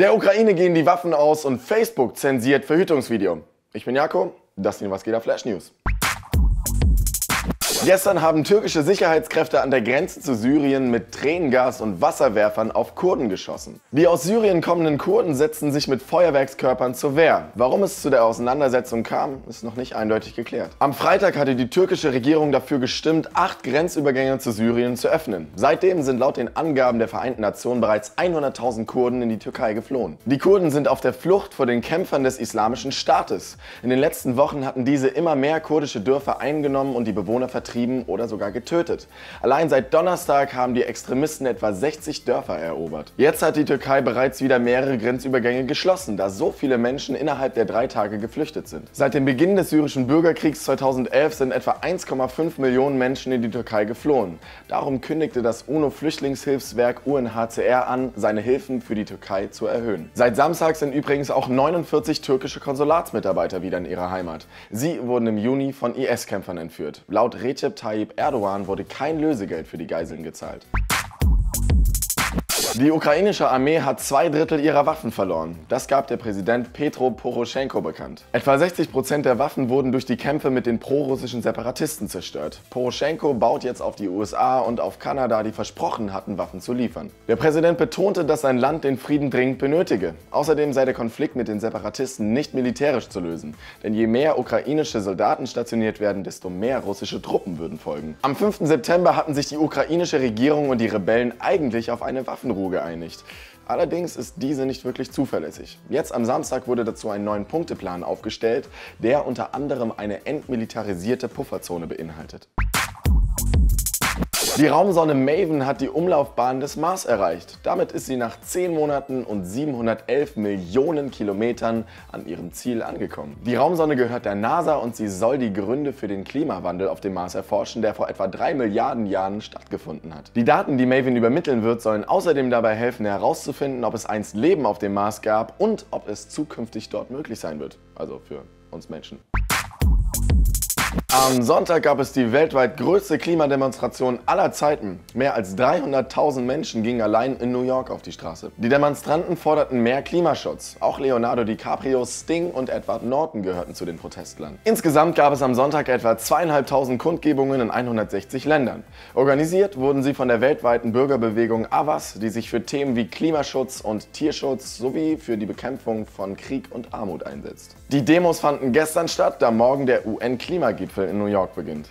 Der Ukraine gehen die Waffen aus und Facebook zensiert Verhütungsvideo. Ich bin Jako, das sind was geht Flash News. Gestern haben türkische Sicherheitskräfte an der Grenze zu Syrien mit Tränengas und Wasserwerfern auf Kurden geschossen. Die aus Syrien kommenden Kurden setzten sich mit Feuerwerkskörpern zur Wehr. Warum es zu der Auseinandersetzung kam, ist noch nicht eindeutig geklärt. Am Freitag hatte die türkische Regierung dafür gestimmt, acht Grenzübergänge zu Syrien zu öffnen. Seitdem sind laut den Angaben der Vereinten Nationen bereits 100.000 Kurden in die Türkei geflohen. Die Kurden sind auf der Flucht vor den Kämpfern des Islamischen Staates. In den letzten Wochen hatten diese immer mehr kurdische Dörfer eingenommen und die Bewohner vertrieben vertrieben oder sogar getötet. Allein seit Donnerstag haben die Extremisten etwa 60 Dörfer erobert. Jetzt hat die Türkei bereits wieder mehrere Grenzübergänge geschlossen, da so viele Menschen innerhalb der drei Tage geflüchtet sind. Seit dem Beginn des syrischen Bürgerkriegs 2011 sind etwa 1,5 Millionen Menschen in die Türkei geflohen. Darum kündigte das UNO-Flüchtlingshilfswerk UNHCR an, seine Hilfen für die Türkei zu erhöhen. Seit Samstag sind übrigens auch 49 türkische Konsulatsmitarbeiter wieder in ihrer Heimat. Sie wurden im Juni von IS-Kämpfern entführt. Laut Recep Tayyip Erdogan wurde kein Lösegeld für die Geiseln gezahlt. Die ukrainische Armee hat zwei Drittel ihrer Waffen verloren. Das gab der Präsident Petro Poroschenko bekannt. Etwa 60 Prozent der Waffen wurden durch die Kämpfe mit den prorussischen Separatisten zerstört. Poroschenko baut jetzt auf die USA und auf Kanada, die versprochen hatten, Waffen zu liefern. Der Präsident betonte, dass sein Land den Frieden dringend benötige. Außerdem sei der Konflikt mit den Separatisten nicht militärisch zu lösen. Denn je mehr ukrainische Soldaten stationiert werden, desto mehr russische Truppen würden folgen. Am 5. September hatten sich die ukrainische Regierung und die Rebellen eigentlich auf eine Waffenruhe Peru geeinigt. Allerdings ist diese nicht wirklich zuverlässig. Jetzt am Samstag wurde dazu ein neuen Punkteplan aufgestellt, der unter anderem eine entmilitarisierte Pufferzone beinhaltet. Die Raumsonde Maven hat die Umlaufbahn des Mars erreicht. Damit ist sie nach 10 Monaten und 711 Millionen Kilometern an ihrem Ziel angekommen. Die Raumsonde gehört der NASA und sie soll die Gründe für den Klimawandel auf dem Mars erforschen, der vor etwa 3 Milliarden Jahren stattgefunden hat. Die Daten, die Maven übermitteln wird, sollen außerdem dabei helfen, herauszufinden, ob es einst Leben auf dem Mars gab und ob es zukünftig dort möglich sein wird. Also für uns Menschen. Am Sonntag gab es die weltweit größte Klimademonstration aller Zeiten. Mehr als 300.000 Menschen gingen allein in New York auf die Straße. Die Demonstranten forderten mehr Klimaschutz. Auch Leonardo DiCaprio, Sting und Edward Norton gehörten zu den Protestlern. Insgesamt gab es am Sonntag etwa zweieinhalbtausend Kundgebungen in 160 Ländern. Organisiert wurden sie von der weltweiten Bürgerbewegung Avas, die sich für Themen wie Klimaschutz und Tierschutz sowie für die Bekämpfung von Krieg und Armut einsetzt. Die Demos fanden gestern statt, da morgen der UN-Klimagipfel Gipfel in New York beginnt.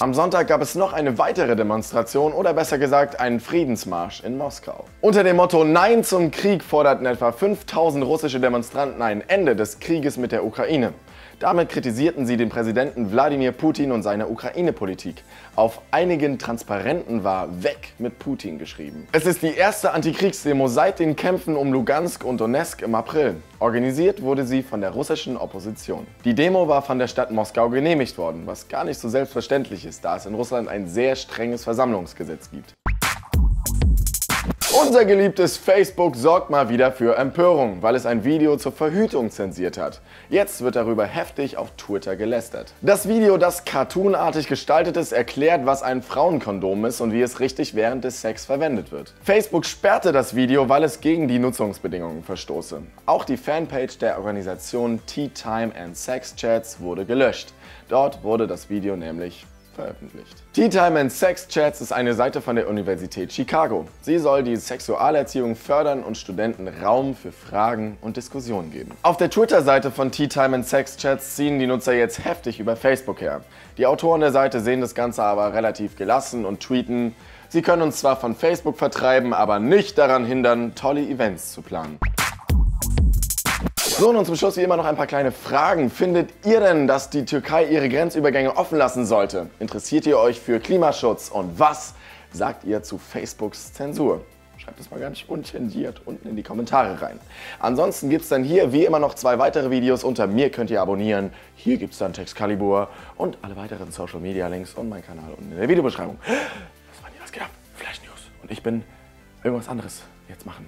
Am Sonntag gab es noch eine weitere Demonstration oder besser gesagt einen Friedensmarsch in Moskau. Unter dem Motto Nein zum Krieg forderten etwa 5000 russische Demonstranten ein Ende des Krieges mit der Ukraine. Damit kritisierten sie den Präsidenten Wladimir Putin und seine Ukraine-Politik. Auf einigen Transparenten war Weg mit Putin geschrieben. Es ist die erste Antikriegsdemo seit den Kämpfen um Lugansk und Donetsk im April. Organisiert wurde sie von der russischen Opposition. Die Demo war von der Stadt Moskau genehmigt worden, was gar nicht so selbstverständlich ist, da es in Russland ein sehr strenges Versammlungsgesetz gibt. Unser geliebtes Facebook sorgt mal wieder für Empörung, weil es ein Video zur Verhütung zensiert hat. Jetzt wird darüber heftig auf Twitter gelästert. Das Video, das cartoonartig gestaltet ist, erklärt, was ein Frauenkondom ist und wie es richtig während des Sex verwendet wird. Facebook sperrte das Video, weil es gegen die Nutzungsbedingungen verstoße. Auch die Fanpage der Organisation Tea Time and Sex Chats wurde gelöscht. Dort wurde das Video nämlich veröffentlicht. Tea Time and Sex Chats ist eine Seite von der Universität Chicago. Sie soll die Sexualerziehung fördern und Studenten Raum für Fragen und Diskussionen geben. Auf der Twitter-Seite von Tea Time and Sex Chats ziehen die Nutzer jetzt heftig über Facebook her. Die Autoren der Seite sehen das Ganze aber relativ gelassen und tweeten, sie können uns zwar von Facebook vertreiben, aber nicht daran hindern, tolle Events zu planen. So, und zum Schluss wie immer noch ein paar kleine Fragen. Findet ihr denn, dass die Türkei ihre Grenzübergänge offen lassen sollte? Interessiert ihr euch für Klimaschutz? Und was sagt ihr zu Facebooks Zensur? Schreibt es mal ganz untendiert unten in die Kommentare rein. Ansonsten gibt es dann hier wie immer noch zwei weitere Videos. Unter mir könnt ihr abonnieren. Hier gibt es dann Textkalibur und alle weiteren Social Media Links und meinen Kanal unten in der Videobeschreibung. Das waren die Was geht ab? Flash News. Und ich bin irgendwas anderes jetzt machen.